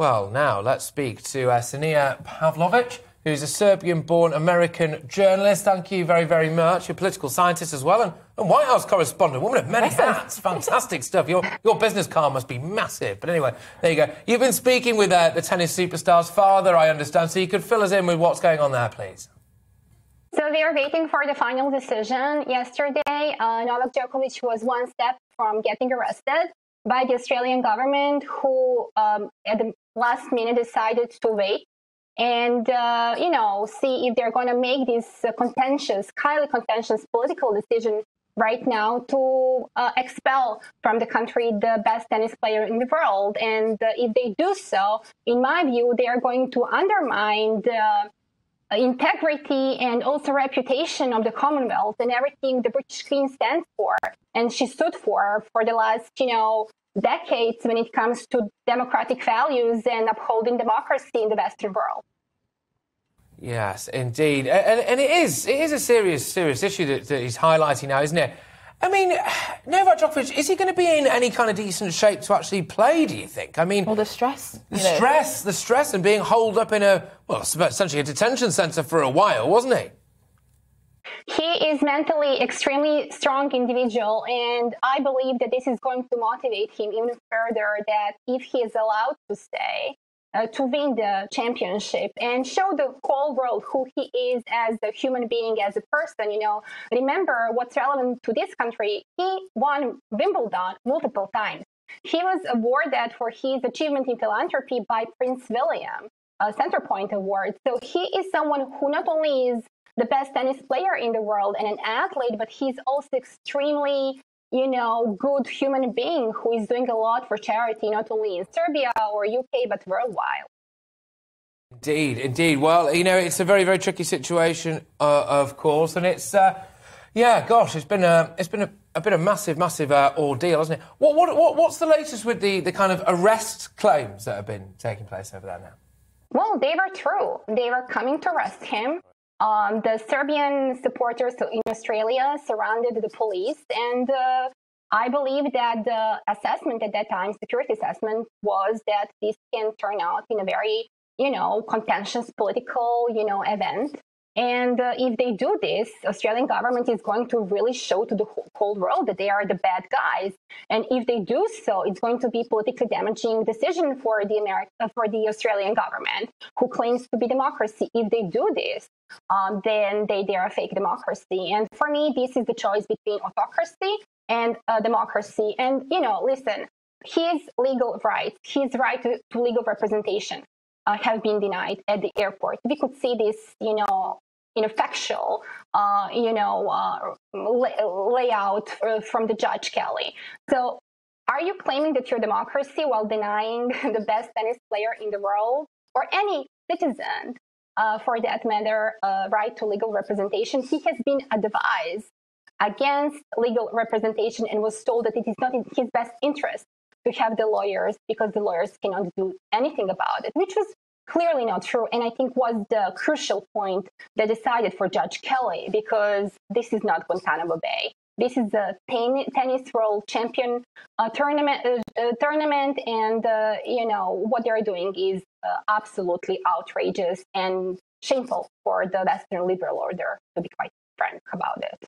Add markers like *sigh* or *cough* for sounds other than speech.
Well, now let's speak to uh, Ksenija Pavlovic, who's a Serbian born American journalist. Thank you very, very much. You're a political scientist as well and, and White House correspondent, woman of many hats. Fantastic stuff. Your, your business card must be massive. But anyway, there you go. You've been speaking with uh, the tennis superstar's father, I understand, so you could fill us in with what's going on there, please. So we are waiting for the final decision. Yesterday, uh, Novak Djokovic was one step from getting arrested by the Australian government, who um, at the last minute decided to wait and uh, you know see if they're going to make this uh, contentious, highly contentious political decision right now to uh, expel from the country the best tennis player in the world. And uh, if they do so, in my view, they are going to undermine the integrity and also reputation of the Commonwealth and everything the British Queen stands for and she stood for for the last, you know, decades when it comes to democratic values and upholding democracy in the Western world. Yes, indeed, and, and it is it is a serious serious issue that, that he's highlighting now, isn't it? I mean, *sighs* Novak Djokovic, is he going to be in any kind of decent shape to actually play, do you think? I mean... Well, the stress. The stress, know. the stress and being holed up in a, well, essentially a detention centre for a while, wasn't he? He is mentally extremely strong individual, and I believe that this is going to motivate him even further. That if he is allowed to stay, uh, to win the championship and show the whole world who he is as a human being, as a person. You know, remember what's relevant to this country. He won Wimbledon multiple times. He was awarded for his achievement in philanthropy by Prince William, a Centrepoint Award. So he is someone who not only is the best tennis player in the world and an athlete, but he's also extremely you know, good human being who is doing a lot for charity, not only in Serbia or UK, but worldwide. Indeed, indeed. Well, you know, it's a very, very tricky situation, uh, of course, and it's, uh, yeah, gosh, it's been a, it's been a, a bit of massive, massive uh, ordeal, hasn't it? What, what, what, what's the latest with the, the kind of arrest claims that have been taking place over there now? Well, they were true. They were coming to arrest him. Um, the Serbian supporters in Australia surrounded the police, and uh, I believe that the assessment at that time, security assessment, was that this can turn out in a very, you know, contentious political, you know, event. And uh, if they do this, Australian government is going to really show to the whole world that they are the bad guys. And if they do so, it's going to be politically damaging decision for the America, for the Australian government, who claims to be democracy. If they do this, um, then they, they are a fake democracy. And for me, this is the choice between autocracy and uh, democracy. And, you know, listen, his legal rights, his right to, to legal representation, uh, have been denied at the airport. We could see this, you know, in a factual, uh, you know, uh, lay- layout uh, from the judge Kelly. So, are you claiming that you're democracy while denying *laughs* the best tennis player in the world or any citizen, uh, for that matter, uh, right to legal representation? He has been advised against legal representation and was told that it is not in his best interest to have the lawyers because the lawyers cannot do anything about it, which was clearly not true. And I think was the crucial point that decided for Judge Kelly because this is not Guantanamo Bay. This is a ten- tennis world champion uh, tournament, uh, uh, tournament, and uh, you know what they're doing is uh, absolutely outrageous and shameful for the Western liberal order. To be quite frank about it.